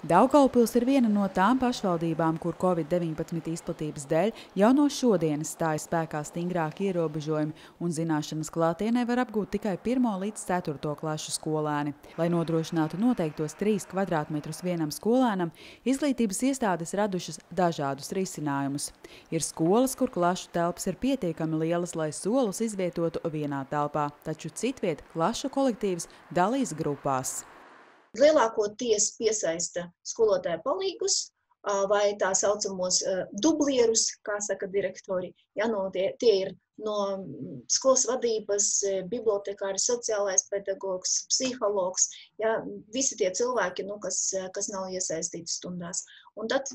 Daugavpils ir viena no tām pašvaldībām, kur Covid-19 izplatības dēļ jau no šodienas stājas spēkā stingrāki ierobežojumi un zināšanas klātienē var apgūt tikai 1 līdz 4 klašu skolēni. Lai nodrošinātu noteiktos 3 kvadrātmetrus vienam skolēnam, izglītības iestādes radušas dažādus risinājumus. Ir skolas, kur klašu telpas ir pietiekami lielas, lai solus izvietotu vienā telpā, taču citviet klašu kolektīvs dalīs grupās. Lielākoties piesaista skolotāju palīgus vai tā saucamos dublierus, kā saka direktori. Ja, no tie, tie ir no skolas vadības, bibliotekāri, sociālais pedagogs, psihologs, ja, visi tie cilvēki, nu, kas, kas nav iesaistīti stundās. Un tad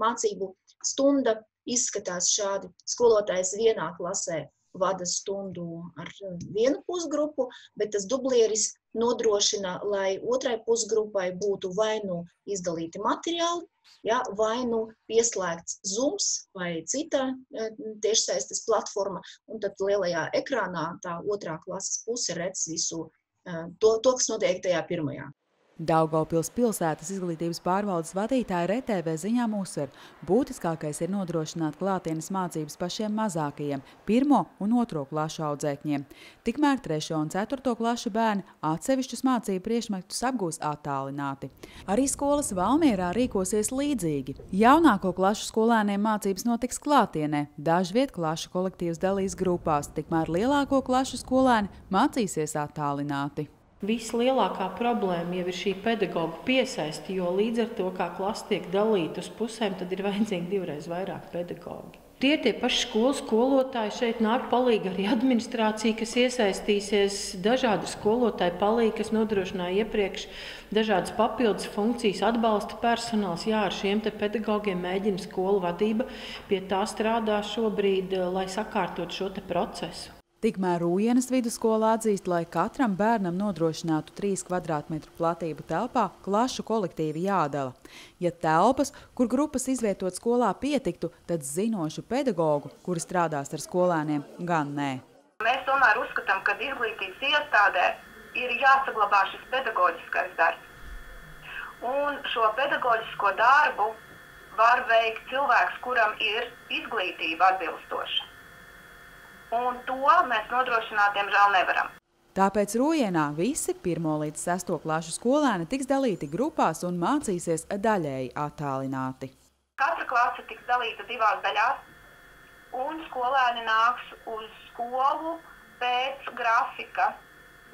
mācību stunda izskatās šādi. Skolotājs vienā klasē vada stundu ar vienu pusgrupu, bet tas dublieris nodrošina, lai otrai pusgrupai būtu vai nu izdalīti materiāli, ja, vai nu pieslēgts Zooms vai cita e, tiešsaistes platforma, un tad lielajā ekrānā tā otrā klases puse redz visu e, to, to kas notiek tajā pirmajā. Daugavpils pilsētas izglītības pārvaldes vadītāja RTV ziņām uzsver, būtiskākais ir nodrošināt klātienes mācības pašiem mazākajiem, pirmo un otro klašu audzēkņiem. Tikmēr trešo un ceturto klašu bērni atsevišķus mācību priekšmetus apgūs attālināti. Arī skolas Valmierā rīkosies līdzīgi. Jaunāko klašu skolēniem mācības notiks klātienē, dažviet klašu kolektīvs dalīs grupās, tikmēr lielāko klašu skolēni mācīsies attālināti. Vislielākā problēma jau ir šī pedagoģa piesaisti, jo līdz ar to, kā klase tiek dalīta uz pusēm, tad ir vajadzīgi divreiz vairāk pedagoģi. Tie ir tie paši skolas skolotāji. Šeit nāk palīdzi arī administrācija, kas iesaistīsies, dažādi skolotāji palīdzi, kas nodrošināja iepriekš dažādas papildus funkcijas, atbalsta personāls. Jā, ar šiem pedagogiem mēģina skolu vadība pie tā strādā šobrīd, lai sakārtot šo procesu. Tikmēr Rūjienas vidusskola atzīst, lai katram bērnam nodrošinātu 3 kvadrātmetru platību telpā, klašu kolektīvi jādala. Ja telpas, kur grupas izvietot skolā pietiktu, tad zinošu pedagogu, kuri strādās ar skolēniem, gan nē. Mēs tomēr uzskatām, ka izglītības iestādē ir jāsaglabā šis pedagoģiskais darbs. Un šo pedagoģisko darbu var veikt cilvēks, kuram ir izglītība atbilstoša un to mēs nodrošināt, diemžēl, nevaram. Tāpēc Rojienā visi 1 līdz 6 klašu skolēni tiks dalīti grupās un mācīsies daļēji attālināti. Katra klase tiks dalīta divās daļās, un skolēni nāks uz skolu pēc grafika.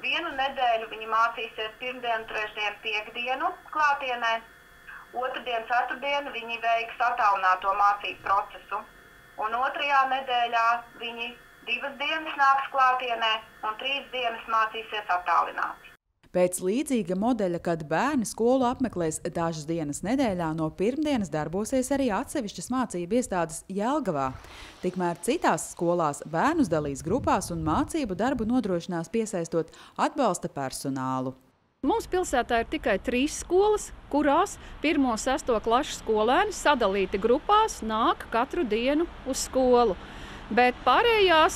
Vienu nedēļu viņi mācīsies pirmdienu, trešdienu, piekdienu klātienē, otrdienu, ceturtdienu viņi veiks attālināto mācību procesu, un otrajā nedēļā viņi divas dienas nāks klātienē un trīs dienas mācīsies attālināti. Pēc līdzīga modeļa, kad bērni skolu apmeklēs dažas dienas nedēļā, no pirmdienas darbosies arī atsevišķas mācību iestādes Jelgavā. Tikmēr citās skolās bērnus dalīs grupās un mācību darbu nodrošinās piesaistot atbalsta personālu. Mums pilsētā ir tikai trīs skolas, kurās 1. un 6. klases skolēni sadalīti grupās nāk katru dienu uz skolu. Bet pārējās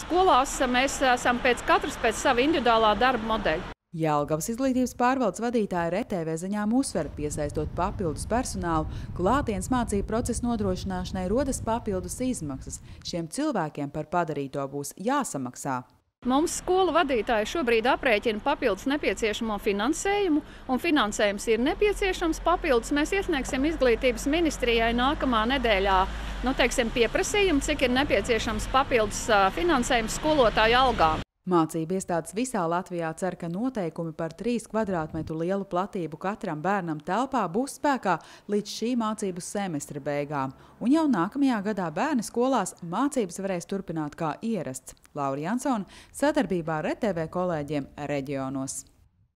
skolās mēs esam pēc katras pēc sava individuālā darba modeļa. Jelgavas izglītības pārvaldes vadītāja RTV ziņām uzsver, piesaistot papildus personālu, klātienes mācību procesu nodrošināšanai rodas papildus izmaksas. Šiem cilvēkiem par padarīto būs jāsamaksā. Mums skolu vadītāji šobrīd aprēķina papildus nepieciešamo finansējumu, un finansējums ir nepieciešams papildus. Mēs iesniegsim izglītības ministrijai nākamā nedēļā nu, teiksim, pieprasījumu, cik ir nepieciešams papildus finansējums skolotāju algām. Mācību iestādes visā Latvijā cer, ka noteikumi par 3 kvadrātmetru lielu platību katram bērnam telpā būs spēkā līdz šī mācību semestra beigām, un jau nākamajā gadā bērni skolās mācības varēs turpināt kā ierasts. Laura Jansona sadarbībā ar RTV kolēģiem reģionos.